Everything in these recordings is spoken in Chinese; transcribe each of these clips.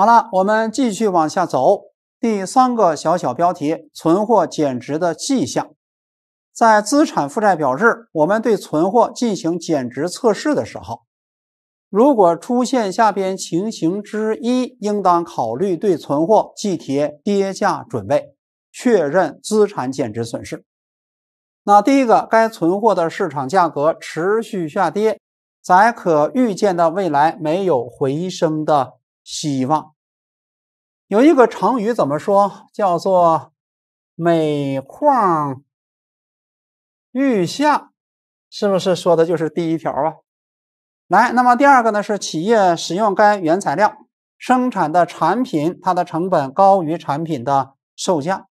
好了，我们继续往下走。第三个小小标题：存货减值的迹象。在资产负债表日，我们对存货进行减值测试的时候，如果出现下边情形之一，应当考虑对存货计提跌价准备，确认资产减值损失。那第一个，该存货的市场价格持续下跌，在可预见的未来没有回升的希望。有一个成语怎么说？叫做“每况愈下”，是不是说的就是第一条啊？来，那么第二个呢？是企业使用该原材料生产的产品，它的成本高于产品的售价，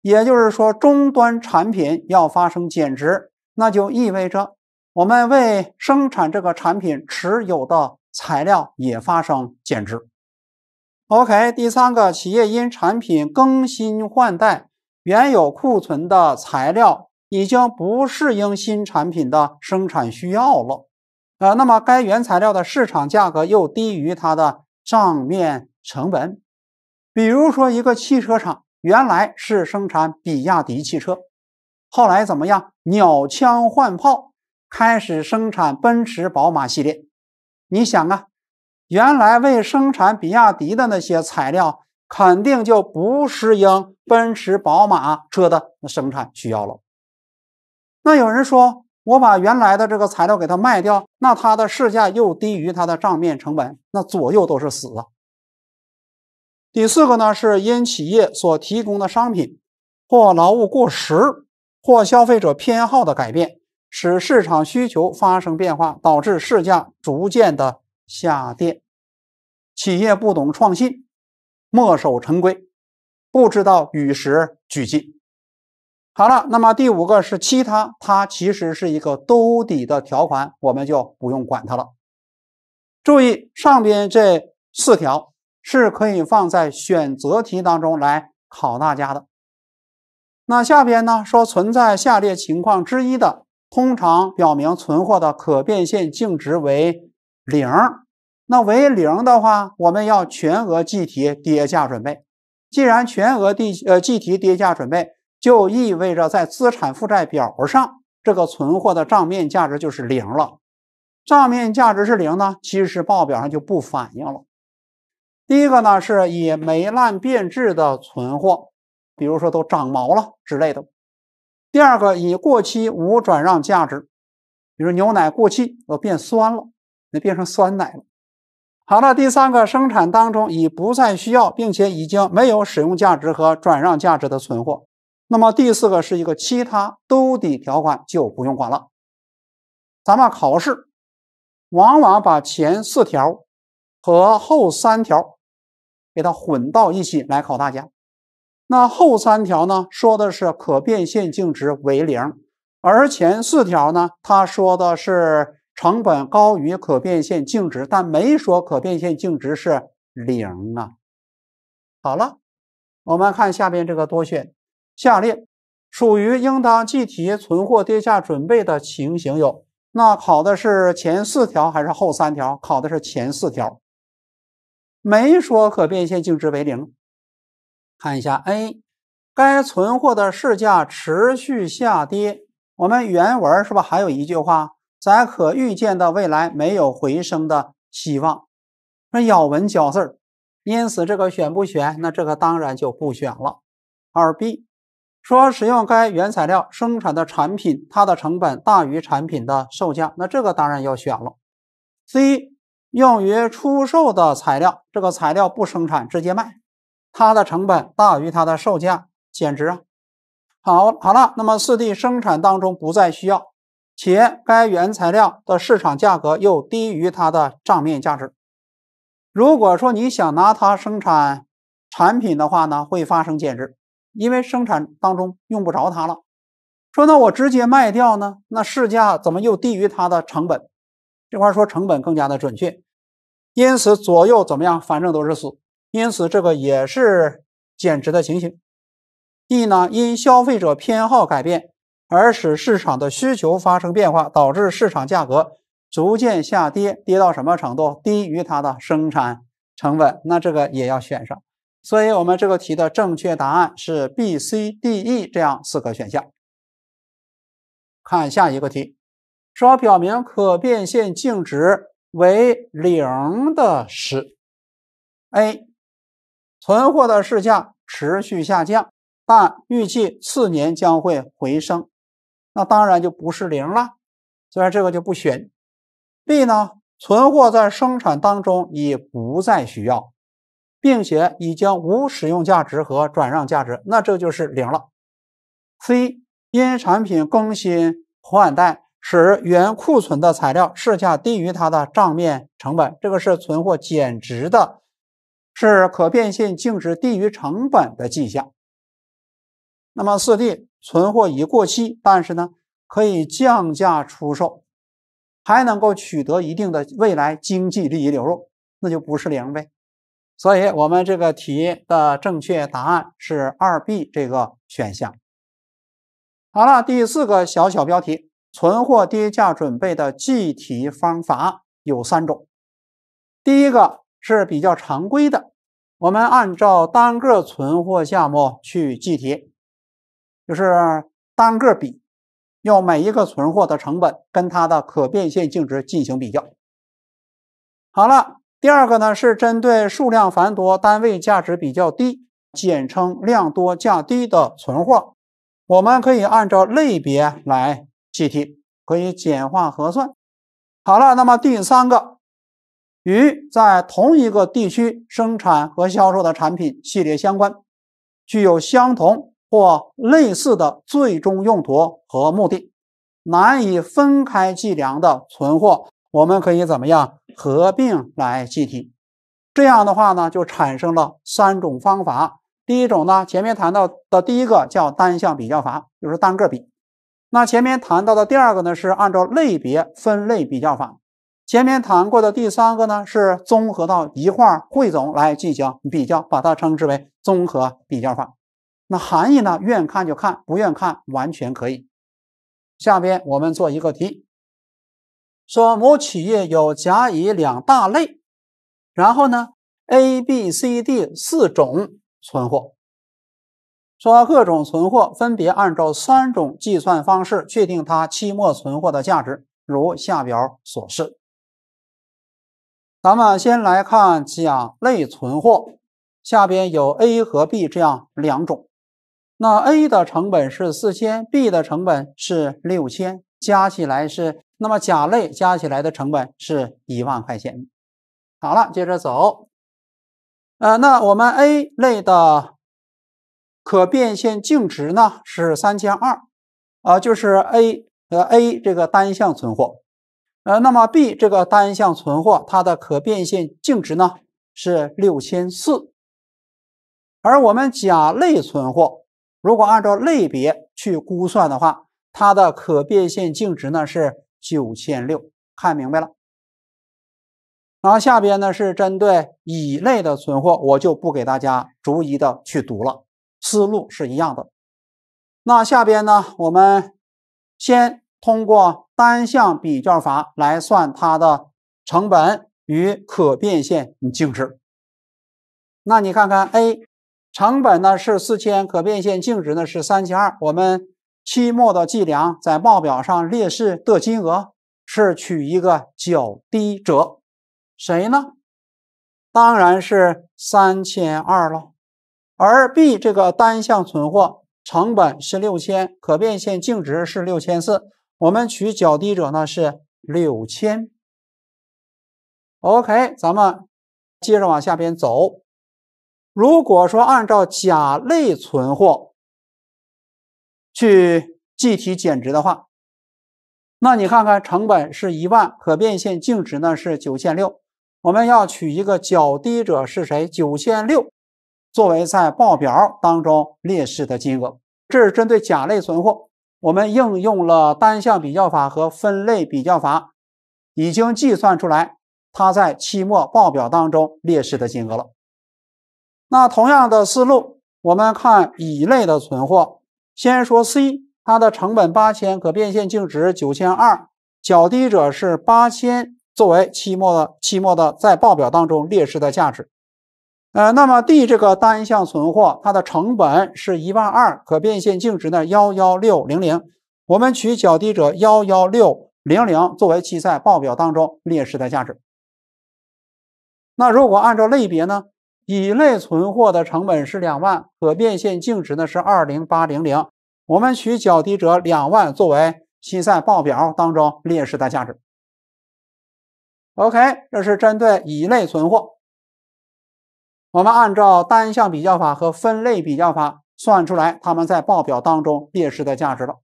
也就是说，终端产品要发生减值，那就意味着我们为生产这个产品持有的材料也发生减值。OK，第三个，企业因产品更新换代，原有库存的材料已经不适应新产品的生产需要了，呃，那么该原材料的市场价格又低于它的账面成本。比如说，一个汽车厂原来是生产比亚迪汽车，后来怎么样？鸟枪换炮，开始生产奔驰、宝马系列。你想啊？原来为生产比亚迪的那些材料，肯定就不适应奔驰、宝马车的生产需要了。那有人说，我把原来的这个材料给它卖掉，那它的市价又低于它的账面成本，那左右都是死啊。第四个呢，是因企业所提供的商品或劳务过时，或消费者偏好的改变，使市场需求发生变化，导致市价逐渐的。下跌，企业不懂创新，墨守成规，不知道与时俱进。好了，那么第五个是其他，它其实是一个兜底的条款，我们就不用管它了。注意上边这四条是可以放在选择题当中来考大家的。那下边呢说存在下列情况之一的，通常表明存货的可变现净值为。零，那为零的话，我们要全额计提跌价准备。既然全额地呃计提跌价准备，就意味着在资产负债表上，这个存货的账面价值就是零了。账面价值是零呢，其实报表上就不反映了。第一个呢，是以霉烂变质的存货，比如说都长毛了之类的。第二个，已过期无转让价值，比如牛奶过期都变酸了。那变成酸奶了。好了，第三个生产当中已不再需要，并且已经没有使用价值和转让价值的存货。那么第四个是一个其他兜底条款，就不用管了。咱们考试往往把前四条和后三条给它混到一起来考大家。那后三条呢，说的是可变现净值为零，而前四条呢，它说的是。成本高于可变现净值，但没说可变现净值是零啊。好了，我们看下边这个多选，下列属于应当计提存货跌价准备的情形有？那考的是前四条还是后三条？考的是前四条，没说可变现净值为零。看一下 A，该存货的市价持续下跌。我们原文是不是还有一句话？在可预见的未来没有回升的希望，那咬文嚼字儿，因此这个选不选？那这个当然就不选了。二 B 说使用该原材料生产的产品，它的成本大于产品的售价，那这个当然要选了。C 用于出售的材料，这个材料不生产直接卖，它的成本大于它的售价，减值啊。好，好了，那么四 D 生产当中不再需要。且该原材料的市场价格又低于它的账面价值。如果说你想拿它生产产品的话呢，会发生减值，因为生产当中用不着它了。说那我直接卖掉呢？那市价怎么又低于它的成本？这块说成本更加的准确，因此左右怎么样，反正都是死。因此这个也是减值的情形。D 呢，因消费者偏好改变。而使市场的需求发生变化，导致市场价格逐渐下跌，跌到什么程度？低于它的生产成本，那这个也要选上。所以，我们这个题的正确答案是 B、C、D、E 这样四个选项。看下一个题，说表明可变现净值为零的是 A，存货的市价持续下降，但预计次年将会回升，那当然就不是零了，所以这个就不选。B 呢，存货在生产当中已不再需要。并且已经无使用价值和转让价值，那这就是零了。C 因产品更新换代，使原库存的材料市价低于它的账面成本，这个是存货减值的，是可变现净值低于成本的迹象。那么四 D 存货已过期，但是呢可以降价出售，还能够取得一定的未来经济利益流入，那就不是零呗。所以，我们这个题的正确答案是二 B 这个选项。好了，第四个小小标题：存货跌价准备的计提方法有三种。第一个是比较常规的，我们按照单个存货项目去计提，就是单个比，用每一个存货的成本跟它的可变现净值进行比较。好了。第二个呢是针对数量繁多、单位价值比较低，简称量多价低的存货，我们可以按照类别来计提，可以简化核算。好了，那么第三个，与在同一个地区生产和销售的产品系列相关，具有相同或类似的最终用途和目的，难以分开计量的存货。我们可以怎么样合并来计提？这样的话呢，就产生了三种方法。第一种呢，前面谈到的第一个叫单项比较法，就是单个比。那前面谈到的第二个呢，是按照类别分类比较法。前面谈过的第三个呢，是综合到一块儿汇总来进行比较，把它称之为综合比较法。那含义呢，愿看就看，不愿看完全可以。下边我们做一个题。说某企业有甲乙两大类，然后呢，A、B、C、D 四种存货。说各种存货分别按照三种计算方式确定它期末存货的价值，如下表所示。咱们先来看甲类存货，下边有 A 和 B 这样两种。那 A 的成本是四千，B 的成本是六千，加起来是。那么甲类加起来的成本是一万块钱。好了，接着走。呃，那我们 A 类的可变现净值呢是三千二，啊，就是 A 和 A 这个单项存货。呃，那么 B 这个单项存货它的可变现净值呢是六千四，而我们甲类存货如果按照类别去估算的话，它的可变现净值呢是。九千六，看明白了。然后下边呢是针对乙类的存货，我就不给大家逐一的去读了，思路是一样的。那下边呢，我们先通过单项比较法来算它的成本与可变现净值。那你看看 A 成本呢是四千，可变现净值呢是三千二，我们。期末的计量在报表上列示的金额是取一个较低者，谁呢？当然是三千二了。而 B 这个单项存货成本是六千，可变现净值是六千四，我们取较低者呢是六千。OK，咱们接着往下边走。如果说按照甲类存货，去计提减值的话，那你看看成本是一万，可变现净值呢是九千六，我们要取一个较低者是谁？九千六作为在报表当中列示的金额，这是针对甲类存货，我们应用了单项比较法和分类比较法，已经计算出来它在期末报表当中列示的金额了。那同样的思路，我们看乙类的存货。先说 C，它的成本八千，可变现净值九千二，较低者是八千作为期末的期末的在报表当中列示的价值。呃，那么 D 这个单项存货，它的成本是一万二，可变现净值呢幺幺六零零，我们取较低者幺幺六零零作为期在报表当中列示的价值。那如果按照类别呢？乙类存货的成本是两万，可变现净值呢是二零八零零，我们取较低者两万作为期在报表当中列示的价值。OK，这是针对乙类存货，我们按照单项比较法和分类比较法算出来他们在报表当中列示的价值了。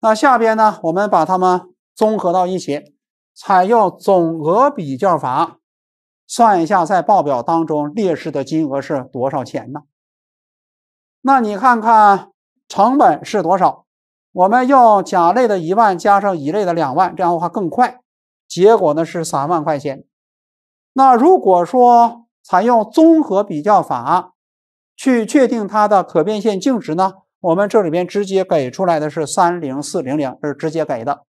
那下边呢，我们把它们综合到一起，采用总额比较法。算一下，在报表当中列示的金额是多少钱呢？那你看看成本是多少？我们用甲类的一万加上乙类的两万，这样的话更快。结果呢是三万块钱。那如果说采用综合比较法去确定它的可变现净值呢？我们这里边直接给出来的是三零四零零，这是直接给的。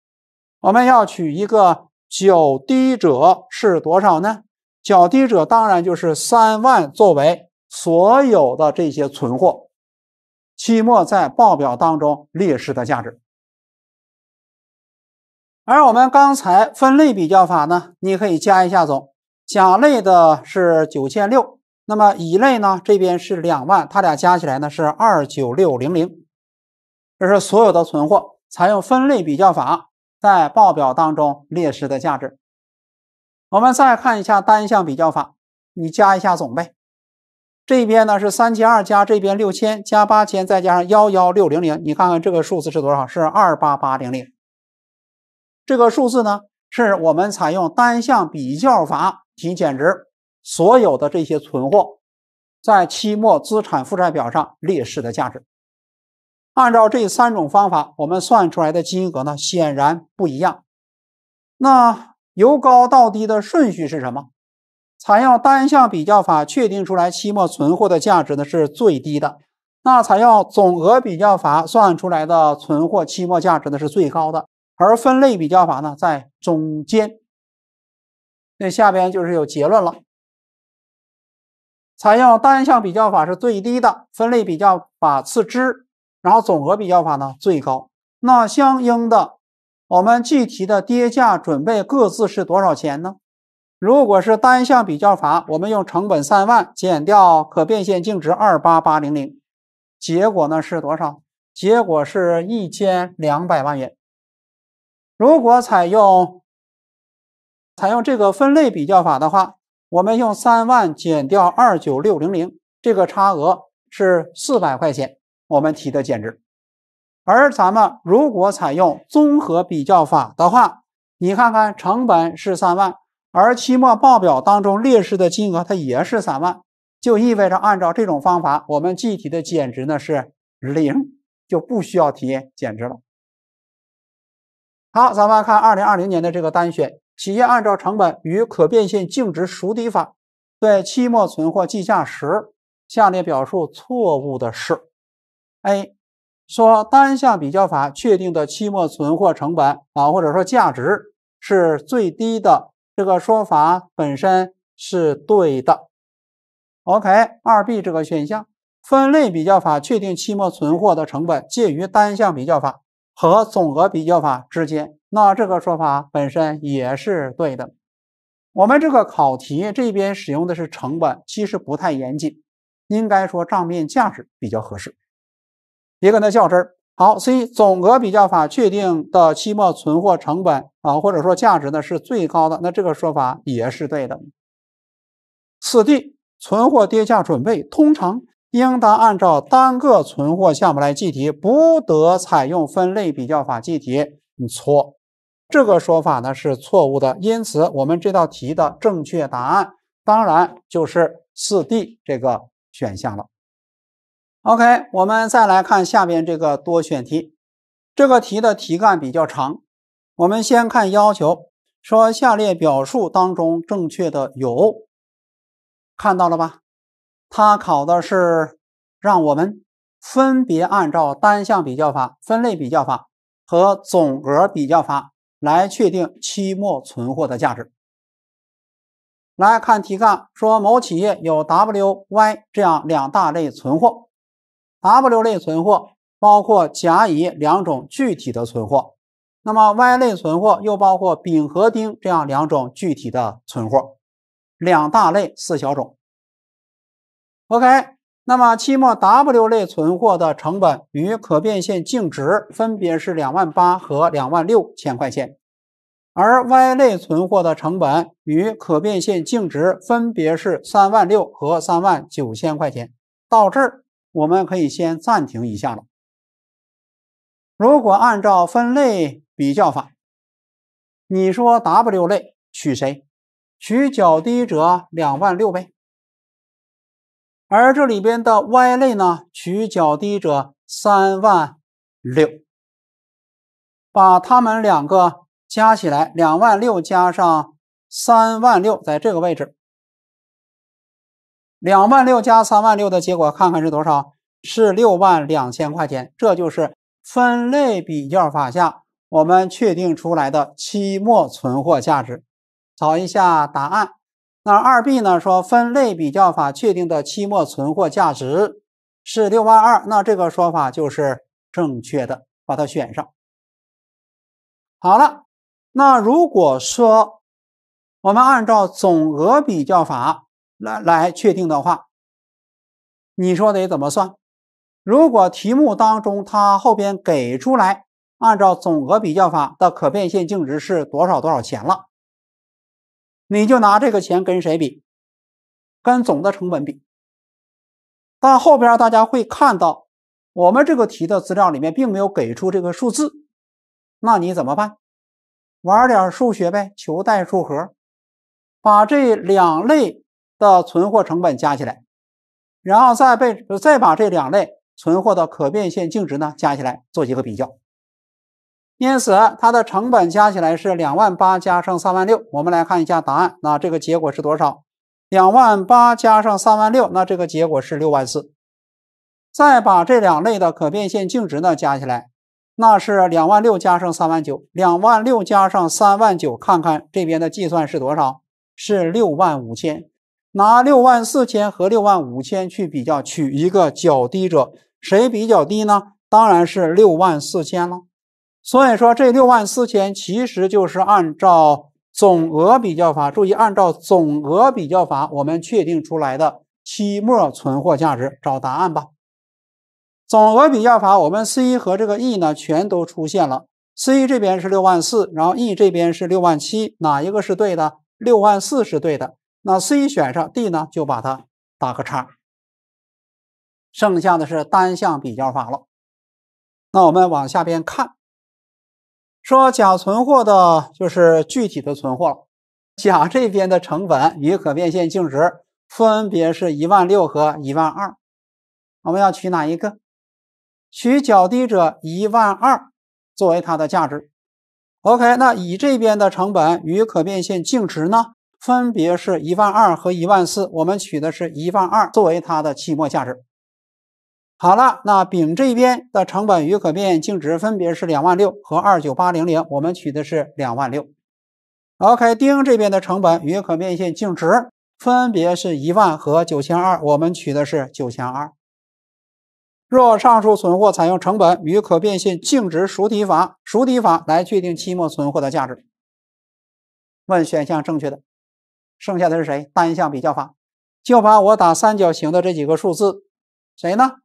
我们要取一个较低者是多少呢？较低者当然就是三万作为所有的这些存货，期末在报表当中列示的价值。而我们刚才分类比较法呢，你可以加一下总，甲类的是九千六，那么乙类呢这边是两万，它俩加起来呢是二九六零零，这是所有的存货采用分类比较法在报表当中列示的价值。我们再看一下单项比较法，你加一下总呗。这边呢是三千二加这边六千加八千，再加上幺幺六零零，你看看这个数字是多少？是二八八零零。这个数字呢是我们采用单项比较法提减值所有的这些存货在期末资产负债表上列示的价值。按照这三种方法，我们算出来的金额呢显然不一样。那。由高到低的顺序是什么？采用单项比较法确定出来期末存货的价值呢是最低的。那采用总额比较法算出来的存货期末价值呢是最高的。而分类比较法呢在中间。那下边就是有结论了。采用单项比较法是最低的，分类比较法次之，然后总额比较法呢最高。那相应的。我们计提的跌价准备各自是多少钱呢？如果是单项比较法，我们用成本三万减掉可变现净值二八八零零，结果呢是多少？结果是一千两百万元。如果采用采用这个分类比较法的话，我们用三万减掉二九六零零，这个差额是四百块钱，我们提的减值。而咱们如果采用综合比较法的话，你看看成本是三万，而期末报表当中列示的金额它也是三万，就意味着按照这种方法，我们计提的减值呢是零，就不需要提减值了。好，咱们看二零二零年的这个单选，企业按照成本与可变现净值孰低法对期末存货计价时，下列表述错误的是：A。说单项比较法确定的期末存货成本啊，或者说价值是最低的，这个说法本身是对的。OK，二 B 这个选项，分类比较法确定期末存货的成本介于单项比较法和总额比较法之间，那这个说法本身也是对的。我们这个考题这边使用的是成本，其实不太严谨，应该说账面价值比较合适。别跟他较真儿。好，C 总额比较法确定的期末存货成本啊，或者说价值呢是最高的，那这个说法也是对的。四 D 存货跌价准备通常应当按照单个存货项目来计提，不得采用分类比较法计提。你错，这个说法呢是错误的。因此，我们这道题的正确答案当然就是四 D 这个选项了。OK，我们再来看下边这个多选题。这个题的题干比较长，我们先看要求，说下列表述当中正确的有，看到了吧？它考的是让我们分别按照单项比较法、分类比较法和总额比较法来确定期末存货的价值。来看题干，说某企业有 W、Y 这样两大类存货。W 类存货包括甲、乙两种具体的存货，那么 Y 类存货又包括丙和丁这样两种具体的存货，两大类四小种。OK，那么期末 W 类存货的成本与可变现净值分别是两万八和两万六千块钱。而 Y 类存货的成本与可变现净值分别是三万六和三万九千块钱。到这儿，我们可以先暂停一下了。如果按照分类比较法，你说 W 类取谁？取较低者两万六呗。而这里边的 Y 类呢，取较低者三万六。把它们两个。加起来两万六加上三万六，在这个位置，两万六加三万六的结果，看看是多少？是六万两千块钱。这就是分类比较法下我们确定出来的期末存货价值。找一下答案。那二 B 呢？说分类比较法确定的期末存货价值是六万二，那这个说法就是正确的，把它选上。好了。那如果说我们按照总额比较法来来确定的话，你说得怎么算？如果题目当中它后边给出来，按照总额比较法的可变现净值是多少多少钱了，你就拿这个钱跟谁比？跟总的成本比。但后边大家会看到，我们这个题的资料里面并没有给出这个数字，那你怎么办？玩点数学呗，求代数和，把这两类的存货成本加起来，然后再被再把这两类存货的可变现净值呢加起来做一个比较。因此，它的成本加起来是两万八加上三万六。我们来看一下答案，那这个结果是多少？两万八加上三万六，那这个结果是六万四。再把这两类的可变现净值呢加起来。那是两万六加上三万九，两万六加上三万九，看看这边的计算是多少？是六万五千。拿六万四千和六万五千去比较，取一个较低者，谁比较低呢？当然是六万四千了。所以说这六万四千其实就是按照总额比较法，注意按照总额比较法，我们确定出来的期末存货价值，找答案吧。总额比较法，我们 C 和这个 E 呢全都出现了。C 这边是六万四，然后 E 这边是六万七，哪一个是对的？六万四是对的，那 C 选上，D 呢就把它打个叉。剩下的是单项比较法了。那我们往下边看，说甲存货的就是具体的存货了。甲这边的成本与可变现净值分别是一万六和一万二，我们要取哪一个？取较低者一万二作为它的价值。OK，那乙这边的成本与可变现净值呢，分别是一万二和一万四，我们取的是一万二作为它的期末价值。好了，那丙这边的成本与可变净值分别是两万六和二九八零零，我们取的是两万六。OK，丁这边的成本与可变现净值分别是一万和九千二，我们取的是九千二。若上述存货采用成本与可变现净值熟题法，熟题法来确定期末存货的价值。问选项正确的，剩下的是谁？单项比较法，就把我打三角形的这几个数字，谁呢？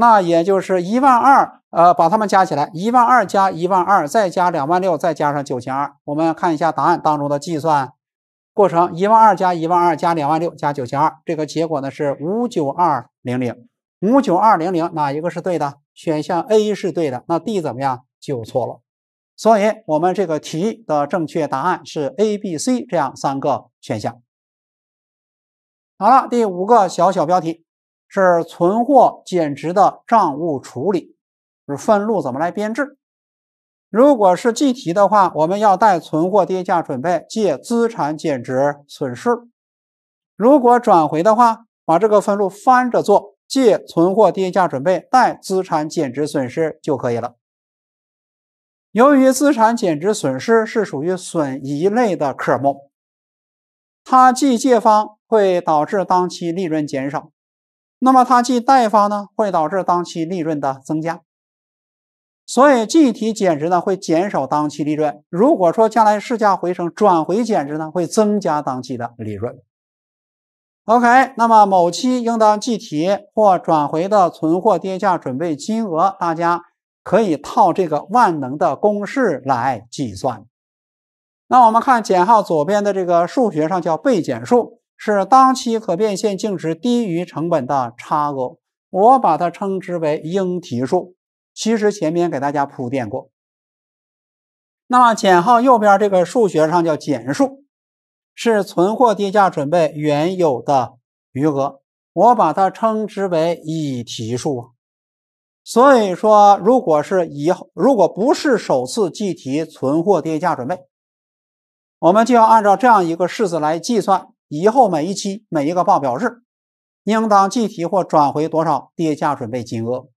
那也就是一万二，呃，把它们加起来，一万二加一万二，再加两万六，再加上九千二。我们看一下答案当中的计算过程：一万二加一万二加两万六加九千二，这个结果呢是五九二零零。五九二零零哪一个是对的？选项 A 是对的，那 D 怎么样？就错了。所以，我们这个题的正确答案是 A、B、C 这样三个选项。好了，第五个小小标题是存货减值的账务处理，是分录怎么来编制？如果是计提的话，我们要带存货跌价准备，借资产减值损失；如果转回的话，把这个分录翻着做。借存货跌价准备，贷资产减值损失就可以了。由于资产减值损失是属于损益类的科目，它记借方会导致当期利润减少，那么它既代发呢会导致当期利润的增加。所以计提减值呢会减少当期利润。如果说将来市价回升，转回减值呢会增加当期的利润。OK，那么某期应当计提或转回的存货跌价准备金额，大家可以套这个万能的公式来计算。那我们看减号左边的这个数学上叫被减数，是当期可变现净值低于成本的差额，我把它称之为应提数。其实前面给大家铺垫过。那么减号右边这个数学上叫减数，是存货跌价准备原有的余额，我把它称之为已提数。所以说，如果是以后如果不是首次计提存货跌价准备，我们就要按照这样一个式子来计算，以后每一期每一个报表日应当计提或转回多少跌价准备金额。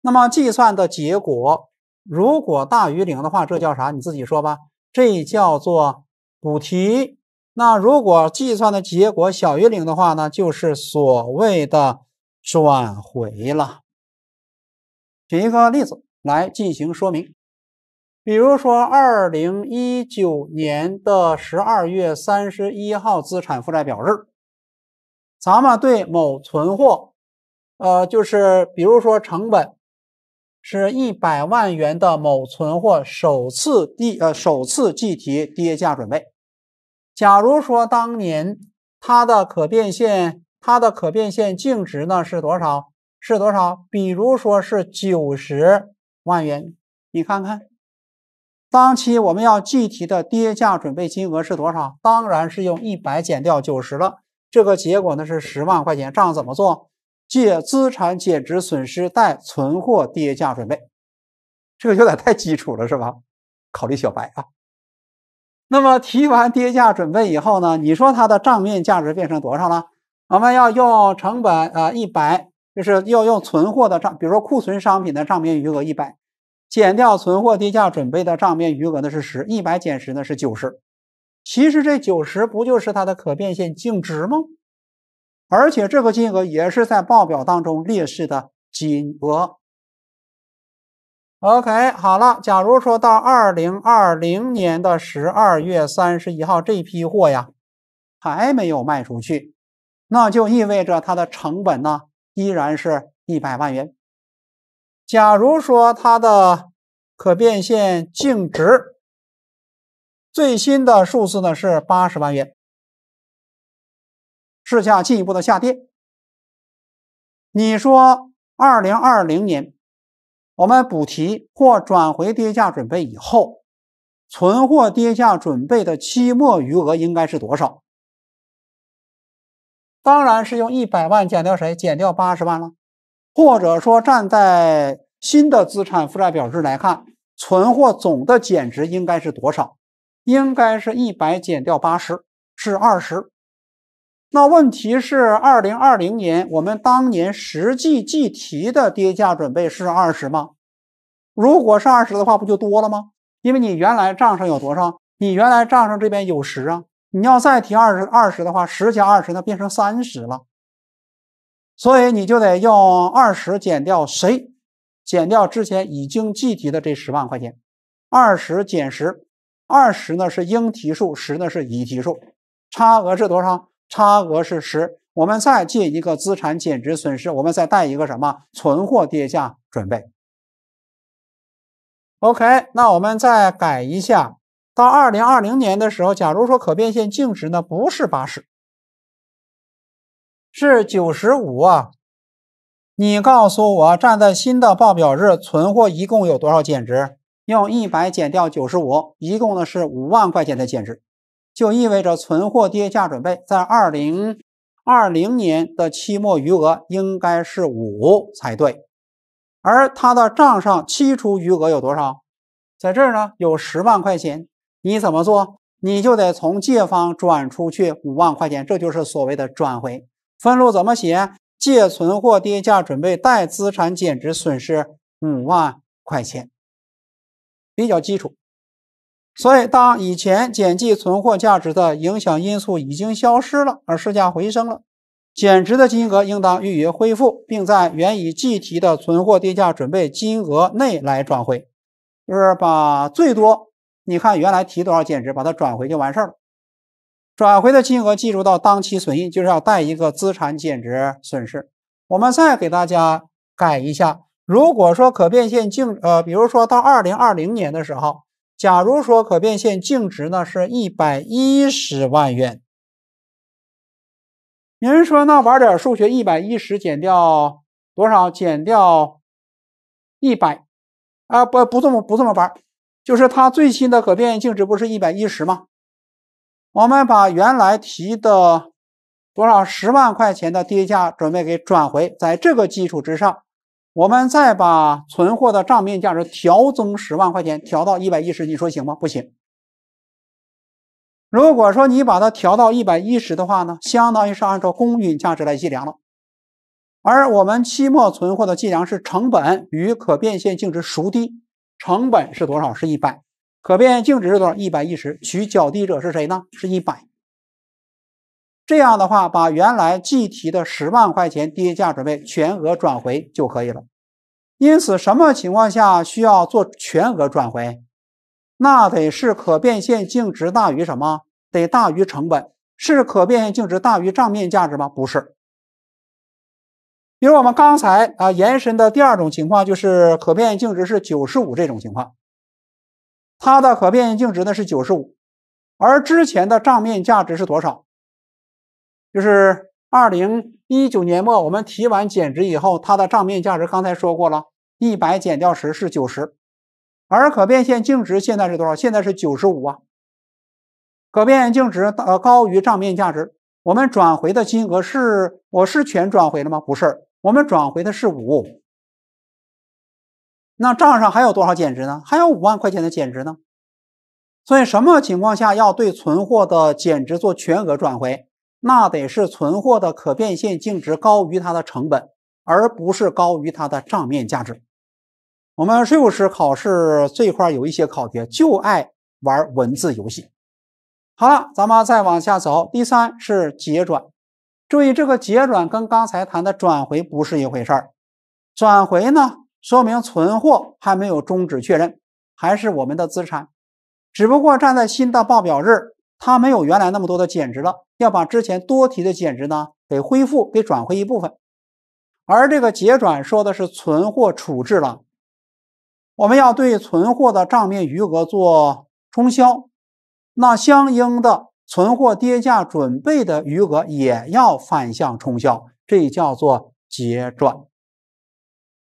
那么计算的结果如果大于零的话，这叫啥？你自己说吧。这叫做补提。那如果计算的结果小于零的话呢，就是所谓的转回了。举一个例子来进行说明。比如说，二零一九年的十二月三十一号资产负债表日，咱们对某存货，呃，就是比如说成本。是一百万元的某存货首次递呃首次计提跌价准备。假如说当年它的可变现它的可变现净值呢是多少？是多少？比如说是九十万元。你看看，当期我们要计提的跌价准备金额是多少？当然是用一百减掉九十了。这个结果呢是十万块钱。账怎么做？借资产减值损失贷存货跌价准备，这个有点太基础了，是吧？考虑小白啊。那么提完跌价准备以后呢，你说它的账面价值变成多少了？我们要用成本啊一百，就是要用存货的账，比如说库存商品的账面余额一百，减掉存货跌价准备的账面余额呢是十，一百减十呢是九十。其实这九十不就是它的可变现净值吗？而且这个金额也是在报表当中列示的金额。OK，好了，假如说到二零二零年的十二月三十一号，这批货呀还没有卖出去，那就意味着它的成本呢依然是一百万元。假如说它的可变现净值最新的数字呢是八十万元。市价进一步的下跌，你说二零二零年我们补提或转回跌价准备以后，存货跌价准备的期末余额应该是多少？当然是用一百万减掉谁？减掉八十万了。或者说站在新的资产负债表日来看，存货总的减值应该是多少？应该是一百减掉八十，是二十。那问题是，二零二零年我们当年实际计提的跌价准备是二十吗？如果是二十的话，不就多了吗？因为你原来账上有多少？你原来账上这边有十啊，你要再提二十二十的话，十加二十那变成三十了。所以你就得用二十减掉谁？减掉之前已经计提的这十万块钱。二十减十，二十呢是应提数，十呢是已提数，差额是多少？差额是十，我们再借一个资产减值损失，我们再带一个什么存货跌价准备。OK，那我们再改一下，到二零二零年的时候，假如说可变现净值呢不是八十，是九十五啊，你告诉我，站在新的报表日，存货一共有多少减值？用一百减掉九十五，一共呢是五万块钱的减值。就意味着存货跌价准备在二零二零年的期末余额应该是五才对，而它的账上期初余额有多少？在这儿呢，有十万块钱。你怎么做？你就得从借方转出去五万块钱，这就是所谓的转回。分录怎么写？借存货跌价准备贷资产减值损失五万块钱。比较基础。所以，当以前减记存货价值的影响因素已经消失了，而市价回升了，减值的金额应当予以恢复，并在原已计提的存货跌价准备金额内来转回，就是把最多你看原来提多少减值，把它转回就完事儿了。转回的金额计入到当期损益，就是要带一个资产减值损失。我们再给大家改一下，如果说可变现净呃，比如说到二零二零年的时候。假如说可变现净值呢是一百一十万元，有人说那玩点数学，一百一十减掉多少？减掉一百啊？不不这么不这么玩，就是它最新的可变现净值不是一百一十吗？我们把原来提的多少十万块钱的跌价准备给转回，在这个基础之上。我们再把存货的账面价值调增十万块钱，调到一百一十，你说行吗？不行。如果说你把它调到一百一十的话呢，相当于是按照公允价值来计量了。而我们期末存货的计量是成本与可变现净值孰低，成本是多少？是一百，可变净值是多少？一百一十，取较低者是谁呢？是一百。这样的话，把原来计提的十万块钱跌价准备全额转回就可以了。因此，什么情况下需要做全额转回？那得是可变现净值大于什么？得大于成本。是可变现净值大于账面价值吗？不是。比如我们刚才啊延伸的第二种情况，就是可变现净值是九十五这种情况，它的可变现净值呢是九十五，而之前的账面价值是多少？就是二零一九年末，我们提完减值以后，它的账面价值刚才说过了，一百减掉十是九十，而可变现净值现在是多少？现在是九十五啊。可变现净值呃高于账面价值，我们转回的金额是我是全转回了吗？不是，我们转回的是五。那账上还有多少减值呢？还有五万块钱的减值呢。所以什么情况下要对存货的减值做全额转回？那得是存货的可变现净值高于它的成本，而不是高于它的账面价值。我们税务师考试这块有一些考题就爱玩文字游戏。好了，咱们再往下走。第三是结转，注意这个结转跟刚才谈的转回不是一回事儿。转回呢，说明存货还没有终止确认，还是我们的资产，只不过站在新的报表日。它没有原来那么多的减值了，要把之前多提的减值呢给恢复，给转回一部分。而这个结转说的是存货处置了，我们要对存货的账面余额做冲销，那相应的存货跌价准备的余额也要反向冲销，这叫做结转。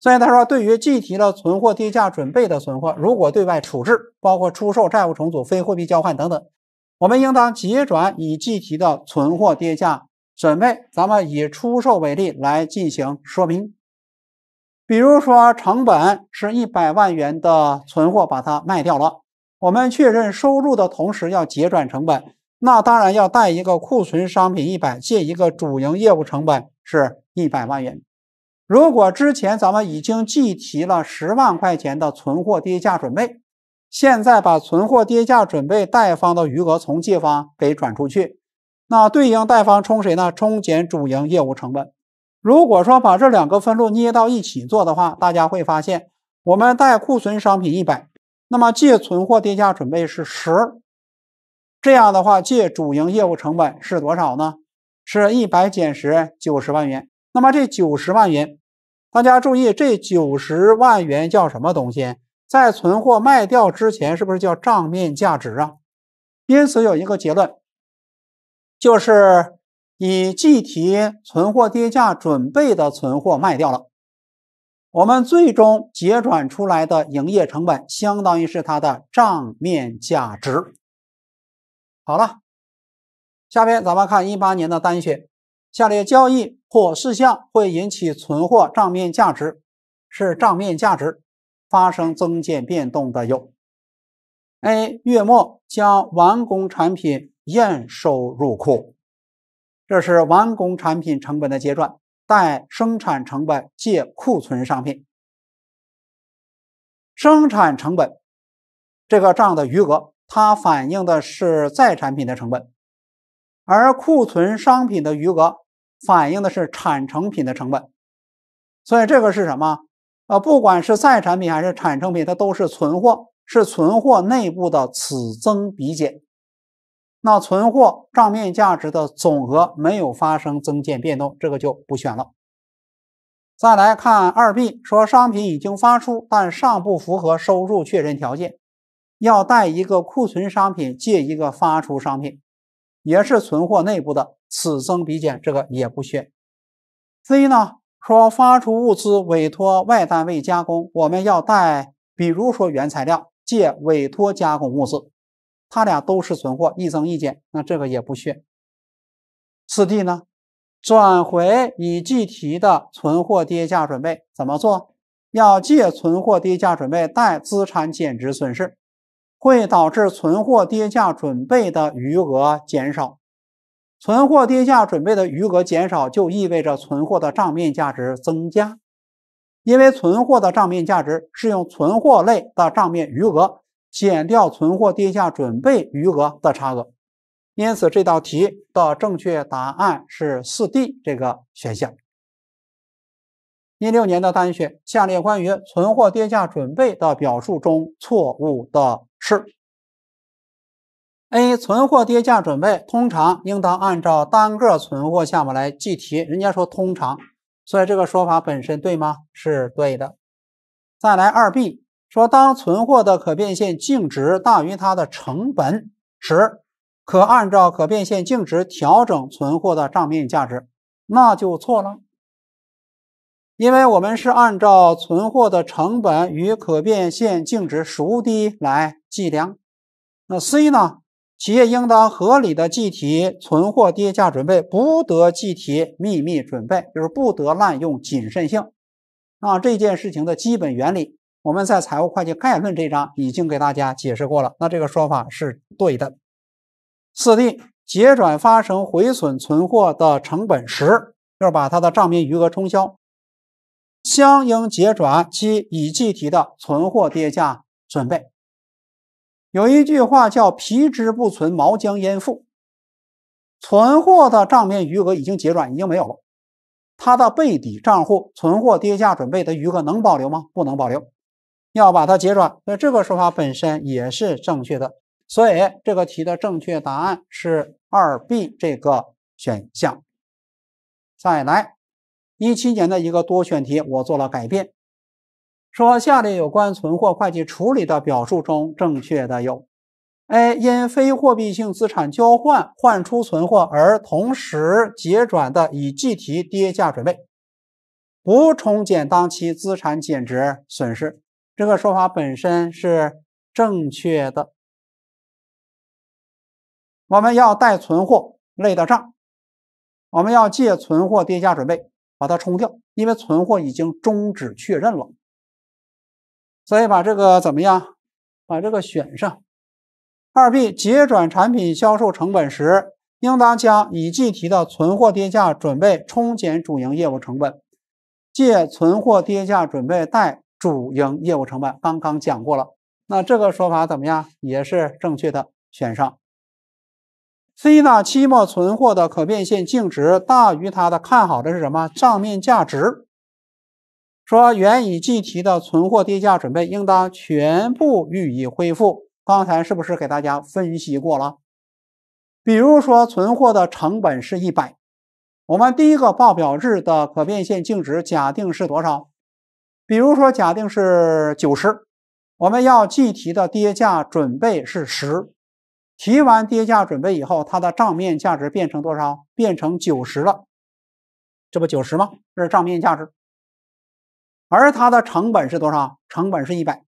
所以他说，对于计提了存货跌价准备的存货，如果对外处置，包括出售、债务重组、非货币交换等等。我们应当结转已计提的存货跌价准备。咱们以出售为例来进行说明。比如说，成本是一百万元的存货，把它卖掉了。我们确认收入的同时要结转成本，那当然要带一个库存商品一百，借一个主营业务成本是一百万元。如果之前咱们已经计提了十万块钱的存货跌价准备。现在把存货跌价准备贷方的余额从借方给转出去，那对应贷方冲谁呢？冲减主营业务成本。如果说把这两个分录捏到一起做的话，大家会发现，我们贷库存商品一百，那么借存货跌价准备是十，这样的话借主营业务成本是多少呢？是一百减十，九十万元。那么这九十万元，大家注意，这九十万元叫什么东西？在存货卖掉之前，是不是叫账面价值啊？因此有一个结论，就是以计提存货跌价准备的存货卖掉了，我们最终结转出来的营业成本，相当于是它的账面价值。好了，下边咱们看一八年的单选，下列交易或事项会引起存货账面价值是账面价值。发生增减变动的有：A. 月末将完工产品验收入库，这是完工产品成本的结转，贷生产成本借库存商品。生产成本这个账的余额，它反映的是在产品的成本，而库存商品的余额反映的是产成品的成本。所以这个是什么？呃，不管是在产品还是产成品，它都是存货，是存货内部的此增彼减。那存货账面价值的总额没有发生增减变动，这个就不选了。再来看二 B，说商品已经发出，但尚不符合收入确认条件，要带一个库存商品借一个发出商品，也是存货内部的此增彼减，这个也不选。C 呢，说发出物资委托外单位加工，我们要带，比如说原材料借委托加工物资。它俩都是存货，一增一减，那这个也不选。四 D 呢，转回已计提的存货跌价准备怎么做？要借存货跌价准备贷资产减值损失，会导致存货跌价准备的余额减少。存货跌价准备的余额减少，就意味着存货的账面价值增加，因为存货的账面价值是用存货类的账面余额。减掉存货跌价准备余额的差额，因此这道题的正确答案是四 D 这个选项。一六年的单选，下列关于存货跌价准备的表述中错误的是：A. 存货跌价准备通常应当按照单个存货项目来计提，人家说通常，所以这个说法本身对吗？是对的。再来二 B。说，当存货的可变现净值大于它的成本时，可按照可变现净值调整存货的账面价值，那就错了。因为我们是按照存货的成本与可变现净值孰低来计量。那 C 呢？企业应当合理的计提存货跌价准备，不得计提秘密准备，就是不得滥用谨慎性。那这件事情的基本原理。我们在财务会计概论这章已经给大家解释过了，那这个说法是对的。四 D 结转发生毁损存货的成本时，要把它的账面余额冲销，相应结转其已计提的存货跌价准备。有一句话叫“皮之不存，毛将焉附”，存货的账面余额已经结转，已经没有了，它的备底账户存货跌价准备的余额能保留吗？不能保留。要把它结转，所以这个说法本身也是正确的。所以这个题的正确答案是二 B 这个选项。再来，一七年的一个多选题，我做了改变，说下列有关存货会计处理的表述中正确的有：A. 因非货币性资产交换换出存货而同时结转的已计提跌价准备，不冲减当期资产减值损失。这个说法本身是正确的。我们要带存货类的账，我们要借存货跌价准备，把它冲掉，因为存货已经终止确认了，所以把这个怎么样？把这个选上。二 B 结转产品销售成本时，应当将已计提的存货跌价准备冲减主营业务成本，借存货跌价准备贷。主营业务成本刚刚讲过了，那这个说法怎么样？也是正确的，选上。C 呢？期末存货的可变现净值大于它的看好的是什么？账面价值。说原已计提的存货跌价准备应当全部予以恢复。刚才是不是给大家分析过了？比如说存货的成本是一百，我们第一个报表日的可变现净值假定是多少？比如说，假定是九十，我们要计提的跌价准备是十，提完跌价准备以后，它的账面价值变成多少？变成九十了，这不九十吗？这是账面价值。而它的成本是多少？成本是一百。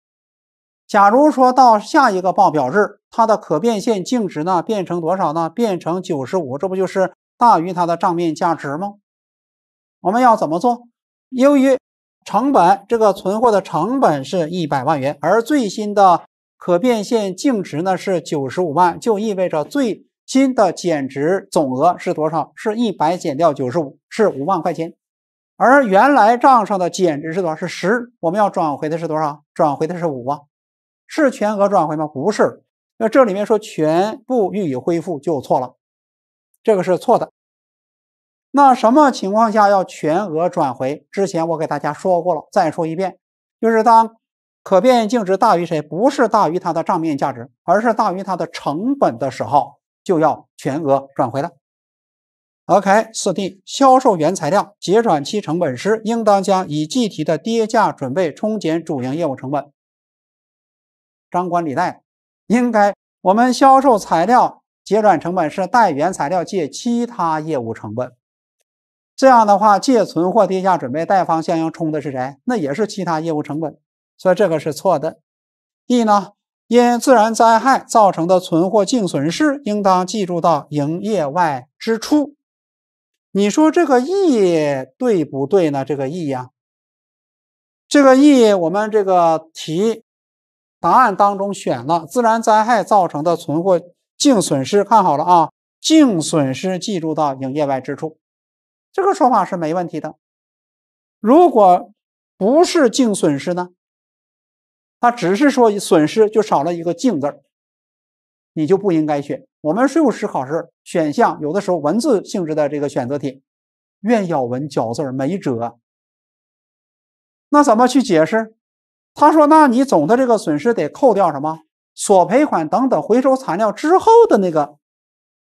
假如说到下一个报表日，它的可变现净值呢变成多少呢？变成九十五，这不就是大于它的账面价值吗？我们要怎么做？由于成本这个存货的成本是一百万元，而最新的可变现净值呢是九十五万，就意味着最新的减值总额是多少？是一百减掉九十五，是五万块钱。而原来账上的减值是多少？是十，我们要转回的是多少？转回的是五万。是全额转回吗？不是。那这里面说全部予以恢复就错了，这个是错的。那什么情况下要全额转回？之前我给大家说过了，再说一遍，就是当可变现净值大于谁？不是大于它的账面价值，而是大于它的成本的时候，就要全额转回了。OK，四 D 销售原材料结转期成本时，应当将已计提的跌价准备冲减主营业务成本。张冠李戴，应该我们销售材料结转成本是贷原材料借其他业务成本。这样的话，借存货跌价准备，贷方相应冲的是谁？那也是其他业务成本，所以这个是错的。D 呢？因自然灾害造成的存货净损失，应当计入到营业外支出。你说这个 E 对不对呢？这个 E 呀，这个 E 我们这个题答案当中选了自然灾害造成的存货净损失，看好了啊，净损失计入到营业外支出，这个说法是没问题的。如果不是净损失呢，他只是说损失就少了一个净字。你就不应该选。我们税务师考试选项有的时候文字性质的这个选择题，愿咬文嚼字没辙。那怎么去解释？他说：“那你总的这个损失得扣掉什么索赔款等等回收材料之后的那个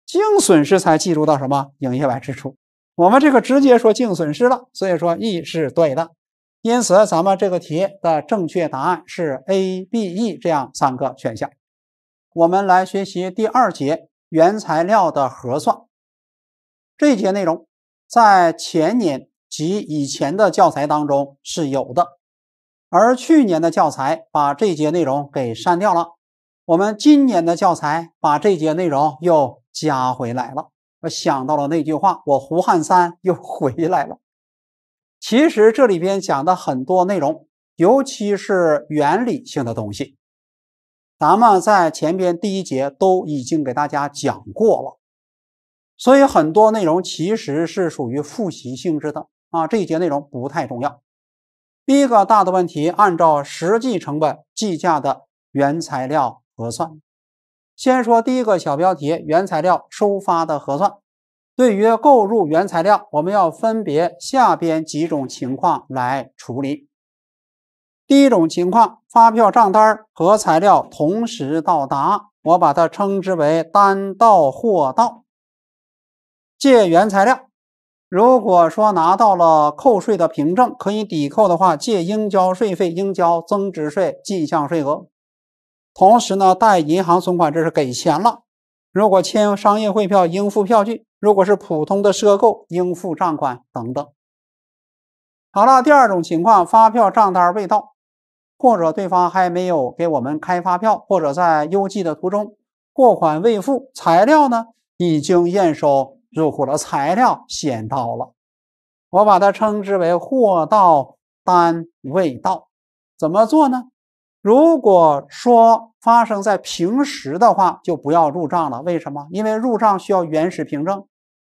净损失才计入到什么营业外支出。”我们这个直接说净损失了，所以说 E 是对的。因此，咱们这个题的正确答案是 A、B、E 这样三个选项。我们来学习第二节原材料的核算。这一节内容在前年及以前的教材当中是有的，而去年的教材把这节内容给删掉了。我们今年的教材把这节内容又加回来了。我想到了那句话：“我胡汉三又回来了。”其实这里边讲的很多内容，尤其是原理性的东西。咱们在前边第一节都已经给大家讲过了，所以很多内容其实是属于复习性质的啊。这一节内容不太重要。第一个大的问题，按照实际成本计价的原材料核算。先说第一个小标题：原材料收发的核算。对于购入原材料，我们要分别下边几种情况来处理。第一种情况，发票账单和材料同时到达，我把它称之为单到货到。借原材料，如果说拿到了扣税的凭证，可以抵扣的话，借应交税费应交增值税进项税额。同时呢，贷银行存款，这是给钱了。如果签商业汇票，应付票据；如果是普通的赊购，应付账款等等。好了，第二种情况，发票账单未到。或者对方还没有给我们开发票，或者在邮寄的途中货款未付，材料呢已经验收入库了，材料先到了，我把它称之为货到单未到。怎么做呢？如果说发生在平时的话，就不要入账了。为什么？因为入账需要原始凭证，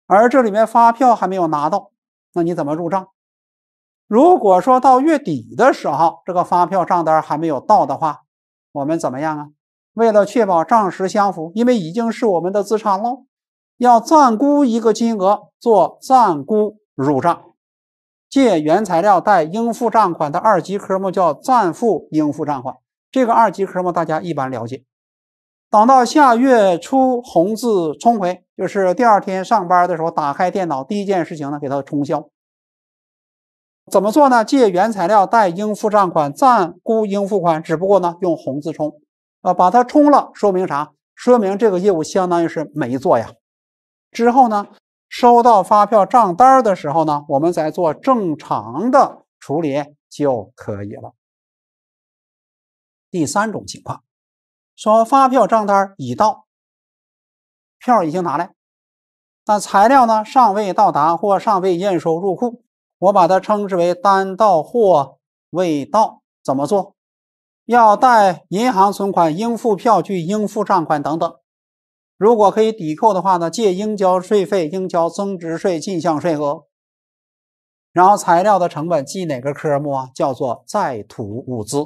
而这里面发票还没有拿到，那你怎么入账？如果说到月底的时候，这个发票账单还没有到的话，我们怎么样啊？为了确保账实相符，因为已经是我们的资产喽，要暂估一个金额做暂估入账。借原材料贷应付账款的二级科目叫暂付应付账款。这个二级科目大家一般了解。等到下月初红字冲回，就是第二天上班的时候打开电脑，第一件事情呢，给它冲销。怎么做呢？借原材料贷应付账款暂估应付款，只不过呢用红字冲，啊，把它冲了，说明啥？说明这个业务相当于是没做呀。之后呢，收到发票账单的时候呢，我们再做正常的处理就可以了。第三种情况，说发票账单已到，票已经拿来，但材料呢尚未到达或尚未验收入库。我把它称之为单到货未到，怎么做？要贷银行存款、应付票据、应付账款等等。如果可以抵扣的话呢，借应交税费、应交增值税进项税额。然后材料的成本记哪个科目啊？叫做在途物资。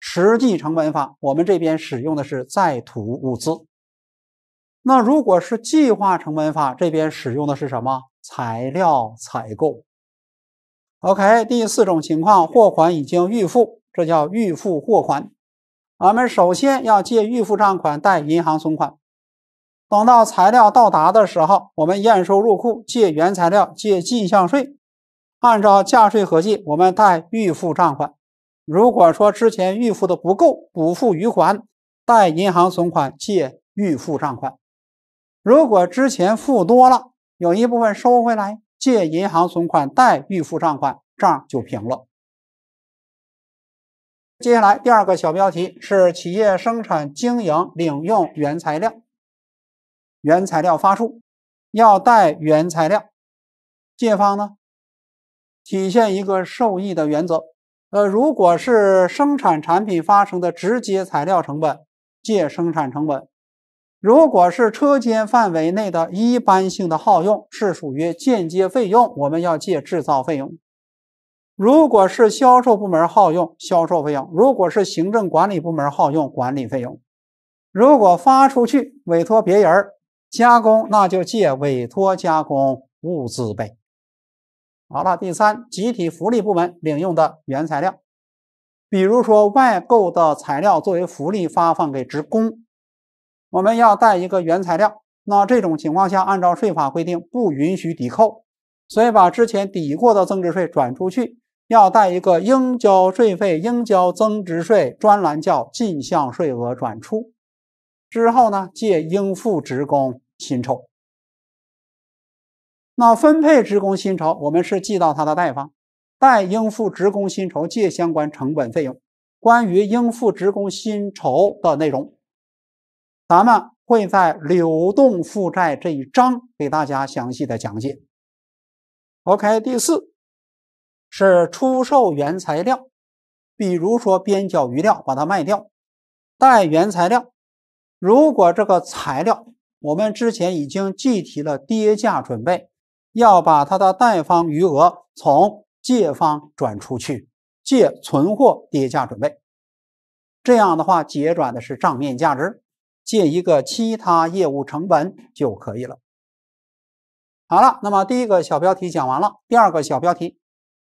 实际成本法，我们这边使用的是在途物资。那如果是计划成本法，这边使用的是什么？材料采购。OK，第四种情况，货款已经预付，这叫预付货款。我们首先要借预付账款贷银行存款，等到材料到达的时候，我们验收入库，借原材料，借进项税，按照价税合计，我们贷预付账款。如果说之前预付的不够，补付余款，贷银行存款，借预付账款。如果之前付多了，有一部分收回来，借银行存款贷预付账款，账就平了。接下来第二个小标题是企业生产经营领用原材料，原材料发出要贷原材料，借方呢体现一个受益的原则。呃，如果是生产产品发生的直接材料成本，借生产成本。如果是车间范围内的一般性的耗用，是属于间接费用，我们要借制造费用。如果是销售部门耗用，销售费用；如果是行政管理部门耗用，管理费用。如果发出去委托别人加工，那就借委托加工物资呗。好了，第三，集体福利部门领用的原材料，比如说外购的材料作为福利发放给职工。我们要带一个原材料，那这种情况下，按照税法规定不允许抵扣，所以把之前抵过的增值税转出去，要带一个应交税费、应交增值税专栏叫进项税额转出。之后呢，借应付职工薪酬。那分配职工薪酬，我们是记到他的贷方，贷应付职工薪酬，借相关成本费用。关于应付职工薪酬的内容。咱们会在流动负债这一章给大家详细的讲解。OK，第四是出售原材料，比如说边角余料，把它卖掉，贷原材料。如果这个材料我们之前已经计提了跌价准备，要把它的贷方余额从借方转出去，借存货跌价准备。这样的话，结转的是账面价值。借一个其他业务成本就可以了。好了，那么第一个小标题讲完了。第二个小标题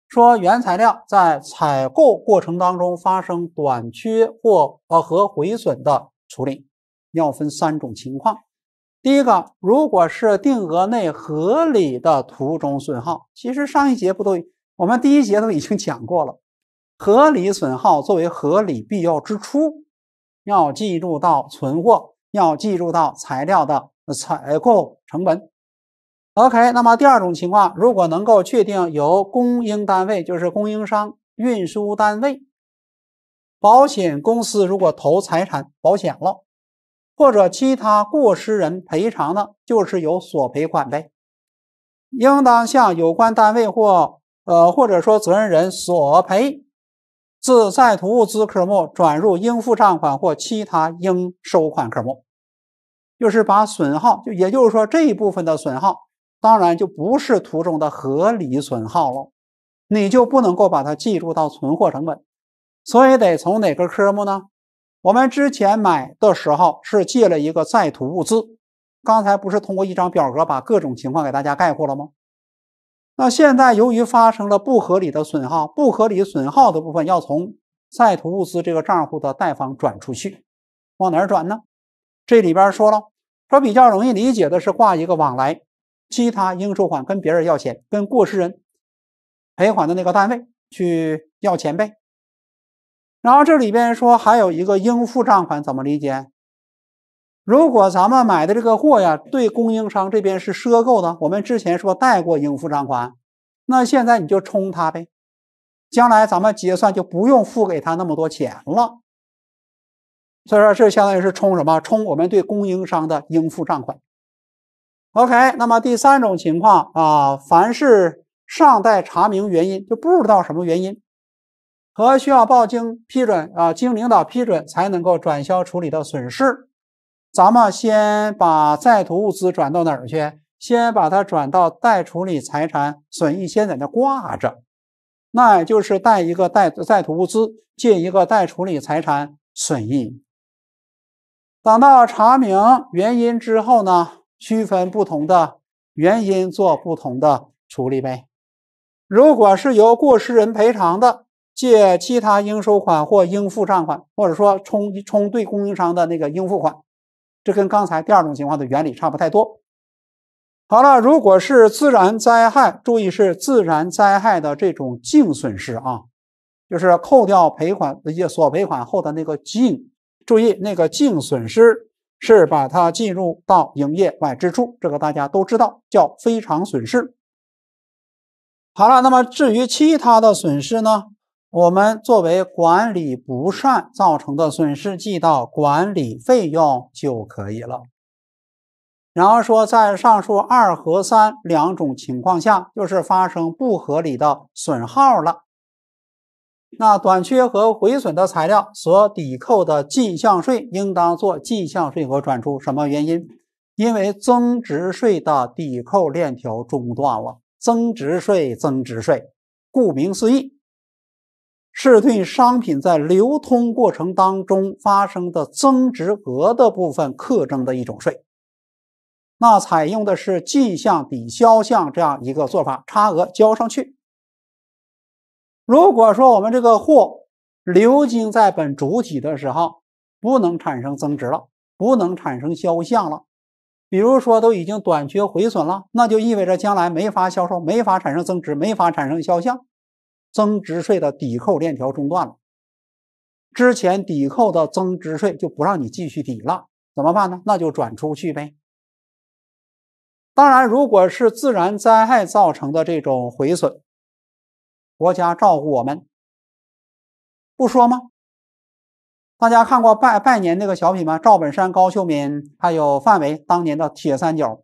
说，原材料在采购过程当中发生短缺或呃和毁损的处理，要分三种情况。第一个，如果是定额内合理的途中损耗，其实上一节不都我们第一节都已经讲过了，合理损耗作为合理必要支出。要计入到存货，要计入到材料的采购成本。OK，那么第二种情况，如果能够确定由供应单位，就是供应商、运输单位、保险公司，如果投财产保险了，或者其他过失人赔偿的，就是有索赔款呗，应当向有关单位或呃或者说责任人索赔。自在途物资科目转入应付账款或其他应收款科目，就是把损耗，就也就是说这一部分的损耗，当然就不是途中的合理损耗了，你就不能够把它计入到存货成本，所以得从哪个科目呢？我们之前买的时候是借了一个在途物资，刚才不是通过一张表格把各种情况给大家概括了吗？那现在由于发生了不合理的损耗，不合理损耗的部分要从在途物资这个账户的贷方转出去，往哪儿转呢？这里边说了，说比较容易理解的是挂一个往来，其他应收款跟别人要钱，跟过失人赔款的那个单位去要钱呗。然后这里边说还有一个应付账款，怎么理解？如果咱们买的这个货呀，对供应商这边是赊购的，我们之前说贷过应付账款，那现在你就冲他呗，将来咱们结算就不用付给他那么多钱了。所以说，这相当于是冲什么？冲我们对供应商的应付账款。OK，那么第三种情况啊，凡是尚待查明原因，就不知道什么原因，和需要报经批准啊，经领导批准才能够转销处理的损失。咱们先把在途物资转到哪儿去？先把它转到待处理财产损益，先在那挂着。那也就是带一个待在途物资，借一个待处理财产损益。等到查明原因之后呢，区分不同的原因做不同的处理呗。如果是由过失人赔偿的，借其他应收款或应付账款，或者说冲冲对供应商的那个应付款，这跟刚才第二种情况的原理差不太多。好了，如果是自然灾害，注意是自然灾害的这种净损失啊，就是扣掉赔款那些索赔款后的那个净。注意，那个净损失是把它计入到营业外支出，这个大家都知道，叫非常损失。好了，那么至于其他的损失呢，我们作为管理不善造成的损失，记到管理费用就可以了。然后说，在上述二和三两种情况下，就是发生不合理的损耗了。那短缺和毁损的材料所抵扣的进项税，应当做进项税额转出。什么原因？因为增值税的抵扣链条中断了。增值税，增值税，顾名思义，是对商品在流通过程当中发生的增值额的部分课征的一种税。那采用的是进项抵销项这样一个做法，差额交上去。如果说我们这个货流经在本主体的时候，不能产生增值了，不能产生销项了，比如说都已经短缺毁损了，那就意味着将来没法销售，没法产生增值，没法产生销项，增值税的抵扣链条中断了。之前抵扣的增值税就不让你继续抵了，怎么办呢？那就转出去呗。当然，如果是自然灾害造成的这种毁损，国家照顾我们，不说吗？大家看过拜拜年那个小品吗？赵本山、高秀敏还有范伟当年的铁三角，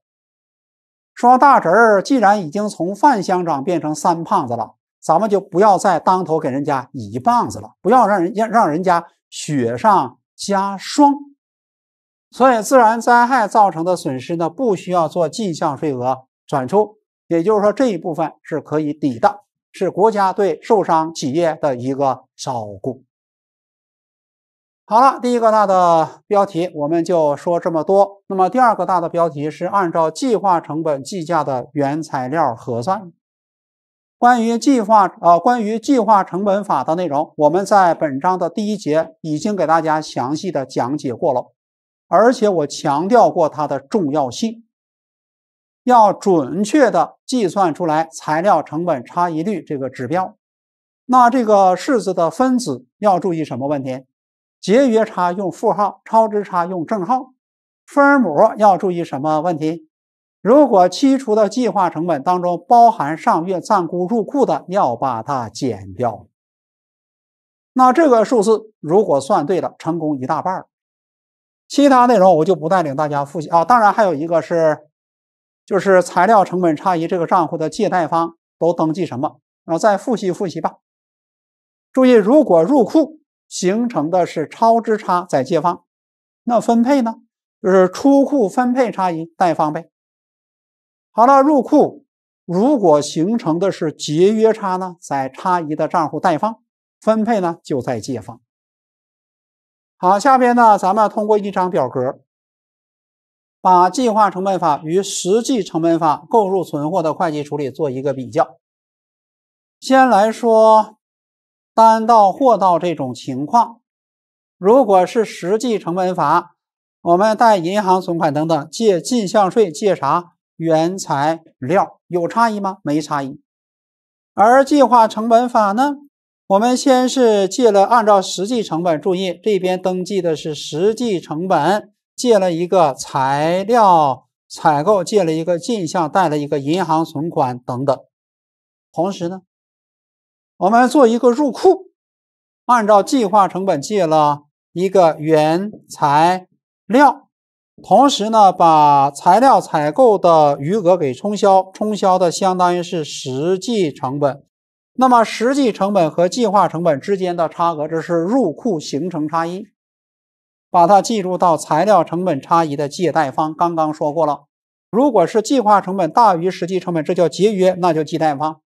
说大侄儿既然已经从范乡长变成三胖子了，咱们就不要再当头给人家一棒子了，不要让人让让人家雪上加霜。所以自然灾害造成的损失呢，不需要做进项税额转出，也就是说这一部分是可以抵的。是国家对受伤企业的一个照顾。好了，第一个大的标题我们就说这么多。那么第二个大的标题是按照计划成本计价的原材料核算。关于计划呃，关于计划成本法的内容，我们在本章的第一节已经给大家详细的讲解过了，而且我强调过它的重要性。要准确的计算出来材料成本差异率这个指标，那这个式子的分子要注意什么问题？节约差用负号，超支差用正号。分母要注意什么问题？如果期初的计划成本当中包含上月暂估入库的，要把它减掉。那这个数字如果算对了，成功一大半其他内容我就不带领大家复习啊。当然还有一个是。就是材料成本差异这个账户的借贷方都登记什么？然后再复习复习吧。注意，如果入库形成的是超支差在借方，那分配呢？就是出库分配差异贷方呗。好了，入库如果形成的是节约差呢，在差异的账户贷方，分配呢就在借方。好，下边呢，咱们通过一张表格。把计划成本法与实际成本法购入存货的会计处理做一个比较。先来说单到货到这种情况，如果是实际成本法，我们贷银行存款等等，借进项税，借啥？原材料有差异吗？没差异。而计划成本法呢，我们先是借了，按照实际成本，注意这边登记的是实际成本。借了一个材料采购，借了一个进项，贷了一个银行存款等等。同时呢，我们做一个入库，按照计划成本借了一个原材料，同时呢，把材料采购的余额给冲销，冲销的相当于是实际成本。那么实际成本和计划成本之间的差额，这是入库形成差异。把它计入到材料成本差异的借贷方。刚刚说过了，如果是计划成本大于实际成本，这叫节约，那就记贷方。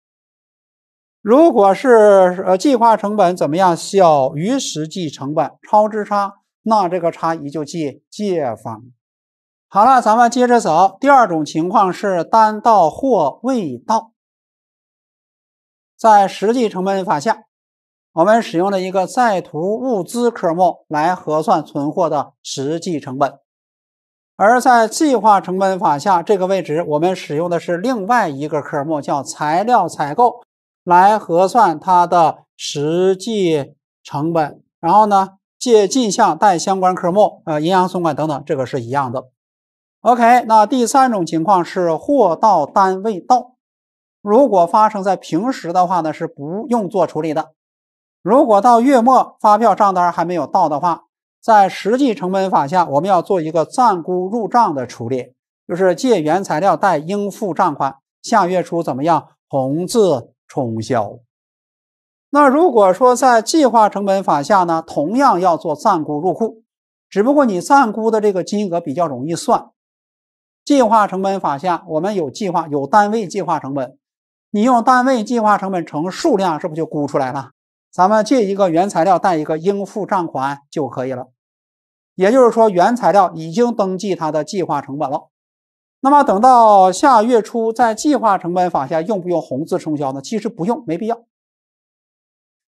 如果是呃计划成本怎么样小于实际成本，超支差，那这个差异就记借方。好了，咱们接着走。第二种情况是单到或未到，在实际成本法下，我们使用了一个在途物资科目来核算存货的实际成本。而在计划成本法下，这个位置我们使用的是另外一个科目，叫材料采购，来核算它的实际成本。然后呢，借进项带相关科目，呃，营养存管等等，这个是一样的。OK，那第三种情况是货到单位到，如果发生在平时的话呢，是不用做处理的。如果到月末发票账单还没有到的话，在实际成本法下，我们要做一个暂估入账的处理，就是借原材料贷应付账款，下月初怎么样红字冲销。那如果说在计划成本法下呢，同样要做暂估入库，只不过你暂估的这个金额比较容易算。计划成本法下，我们有计划有单位计划成本，你用单位计划成本乘数量，是不是就估出来了？咱们借一个原材料贷一个应付账款就可以了。也就是说，原材料已经登记它的计划成本了。那么等到下月初，在计划成本法下用不用红字冲销呢？其实不用，没必要。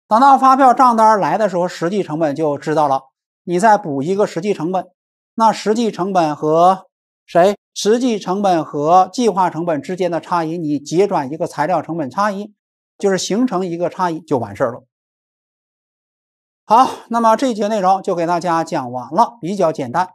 等到发票账单来的时候，实际成本就知道了，你再补一个实际成本。那实际成本和谁？实际成本和计划成本之间的差异，你结转一个材料成本差异，就是形成一个差异就完事儿了。好，那么这节内容就给大家讲完了，比较简单。